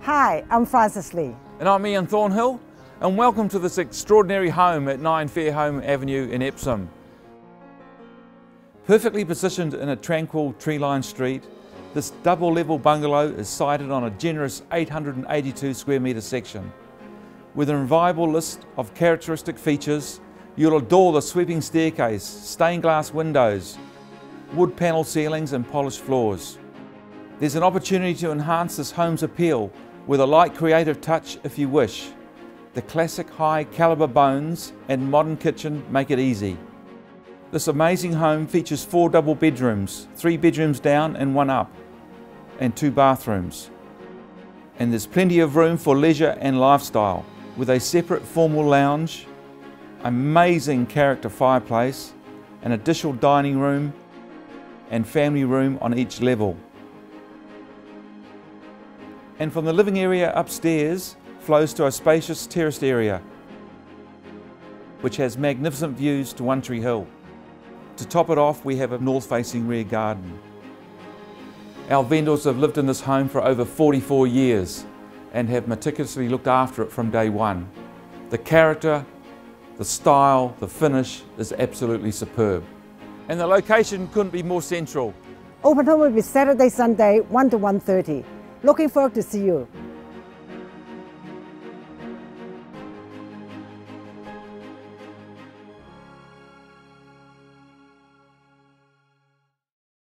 Hi, I'm Frances Li. And I'm Ian Thornhill, and welcome to this extraordinary home at 9 Fairholme Avenue in Epsom. Perfectly positioned in a tranquil tree-lined street, this double-level bungalow is sited on a generous 882 square metre section. With an inviolable list of characteristic features, you'll adore the sweeping staircase, stained glass windows, wood panel ceilings and polished floors. There's an opportunity to enhance this home's appeal with a light creative touch if you wish. The classic high caliber bones and modern kitchen make it easy. This amazing home features four double bedrooms, three bedrooms down and one up, and two bathrooms. And there's plenty of room for leisure and lifestyle with a separate formal lounge, amazing character fireplace, an additional dining room and family room on each level. And from the living area upstairs flows to a spacious terraced area which has magnificent views to One Tree Hill. To top it off we have a north facing rear garden. Our vendors have lived in this home for over 44 years and have meticulously looked after it from day one. The character, the style, the finish is absolutely superb. And the location couldn't be more central. Open home will be Saturday, Sunday, 1 to 1.30. Looking forward to see you.